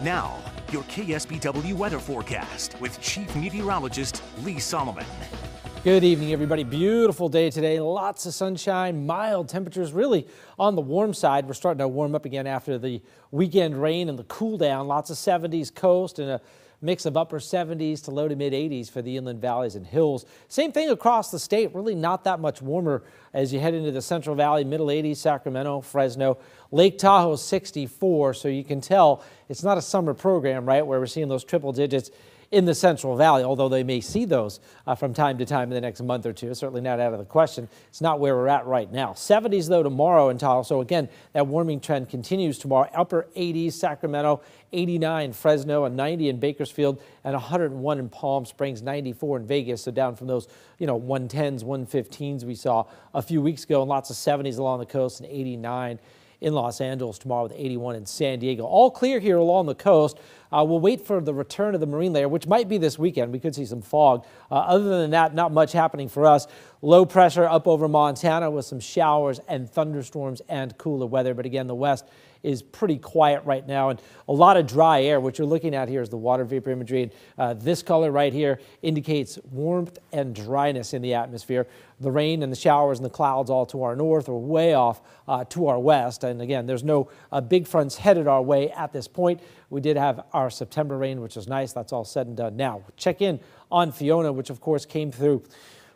Now, your KSBW weather forecast with Chief Meteorologist Lee Solomon. Good evening, everybody. Beautiful day today. Lots of sunshine, mild temperatures, really on the warm side. We're starting to warm up again after the weekend rain and the cool down. Lots of 70s coast and a mix of upper 70s to low to mid 80s for the inland valleys and hills. Same thing across the state, really not that much warmer as you head into the Central Valley, middle 80s, Sacramento, Fresno, Lake Tahoe 64. So you can tell it's not a summer program, right, where we're seeing those triple digits in the Central Valley, although they may see those uh, from time to time in the next month or two. Certainly not out of the question. It's not where we're at right now. 70s, though, tomorrow in Tahoe. So, again, that warming trend continues tomorrow. Upper 80s, Sacramento, 89 Fresno, and 90 in Bakersfield, and 101 in Palm Springs, 94 in Vegas. So, down from those, you know, 110s, 115s we saw a few weeks ago, and lots of 70s along the coast, and 89 in Los Angeles tomorrow with 81 in San Diego. All clear here along the coast. Uh, we'll wait for the return of the marine layer, which might be this weekend. We could see some fog. Uh, other than that, not much happening for us. Low pressure up over Montana with some showers and thunderstorms and cooler weather. But again, the west is pretty quiet right now and a lot of dry air. What you're looking at here is the water vapor imagery. And, uh, this color right here indicates warmth and dryness in the atmosphere. The rain and the showers and the clouds all to our north or way off uh, to our west. And again, there's no uh, big fronts headed our way at this point. We did have our September rain, which is nice. That's all said and done. Now, check in on Fiona, which of course came through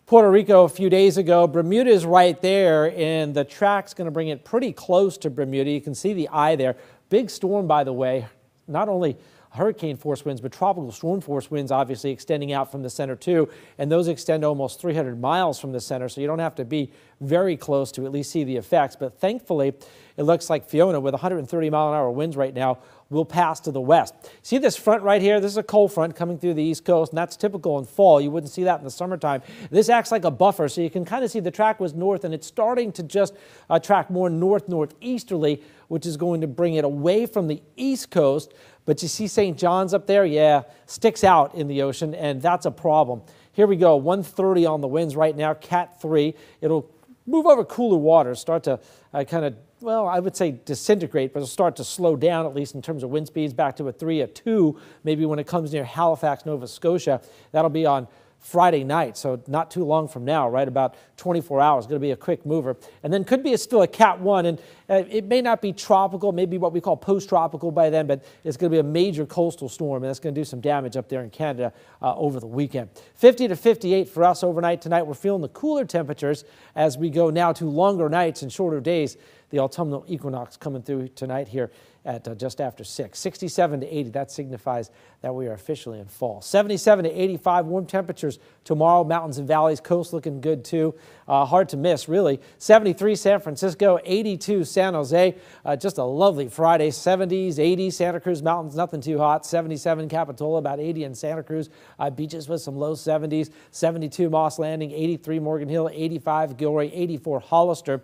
Puerto Rico a few days ago. Bermuda is right there, and the track's going to bring it pretty close to Bermuda. You can see the eye there. Big storm, by the way. Not only hurricane force winds, but tropical storm force winds obviously extending out from the center too. And those extend almost 300 miles from the center, so you don't have to be very close to at least see the effects. But thankfully, it looks like Fiona with 130 mile an hour winds right now will pass to the west. See this front right here? This is a cold front coming through the east coast, and that's typical in fall. You wouldn't see that in the summertime. This acts like a buffer, so you can kind of see the track was north, and it's starting to just uh, track more north-northeasterly, which is going to bring it away from the east coast. But you see St. John's up there? Yeah, sticks out in the ocean, and that's a problem. Here we go, 130 on the winds right now, Cat 3. It'll move over cooler waters, start to uh, kind of well, I would say disintegrate, but it'll start to slow down, at least in terms of wind speeds, back to a three, a two, maybe when it comes near Halifax, Nova Scotia. That'll be on Friday night, so not too long from now, right about 24 hours. Going to be a quick mover, and then could be a, still a Cat One, and uh, it may not be tropical, maybe what we call post-tropical by then, but it's going to be a major coastal storm, and that's going to do some damage up there in Canada uh, over the weekend. 50 to 58 for us overnight tonight. We're feeling the cooler temperatures as we go now to longer nights and shorter days the autumnal equinox coming through tonight here at uh, just after 6. 67 to 80, that signifies that we are officially in fall. 77 to 85, warm temperatures tomorrow. Mountains and valleys, coast looking good too. Uh, hard to miss, really. 73 San Francisco, 82 San Jose. Uh, just a lovely Friday. 70s, 80s Santa Cruz Mountains, nothing too hot. 77 Capitola, about 80 in Santa Cruz. Uh, beaches with some low 70s. 72 Moss Landing, 83 Morgan Hill, 85 Gilroy, 84 Hollister.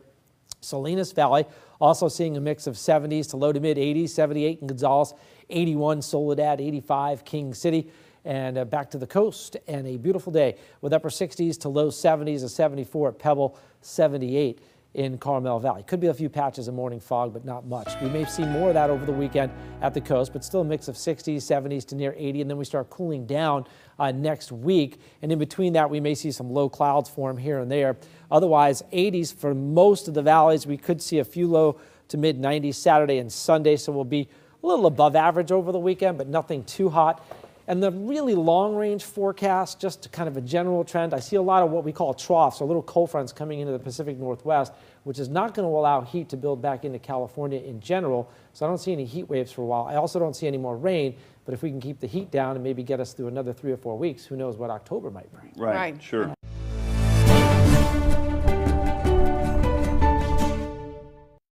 Salinas Valley. Also seeing a mix of 70s to low to mid 80s, 78 in Gonzales, 81 Soledad, 85 King City, and uh, back to the coast and a beautiful day with upper 60s to low 70s, a 74 at Pebble, 78 in Carmel Valley. Could be a few patches of morning fog, but not much. We may see more of that over the weekend at the coast, but still a mix of 60s, 70s to near 80, and then we start cooling down uh, next week. And in between that, we may see some low clouds form here and there. Otherwise, 80s for most of the valleys. We could see a few low to mid 90s Saturday and Sunday, so we'll be a little above average over the weekend, but nothing too hot. And the really long range forecast, just kind of a general trend, I see a lot of what we call troughs, or little cold fronts coming into the Pacific Northwest, which is not going to allow heat to build back into California in general. So I don't see any heat waves for a while. I also don't see any more rain, but if we can keep the heat down and maybe get us through another three or four weeks, who knows what October might bring. Right, Right. sure.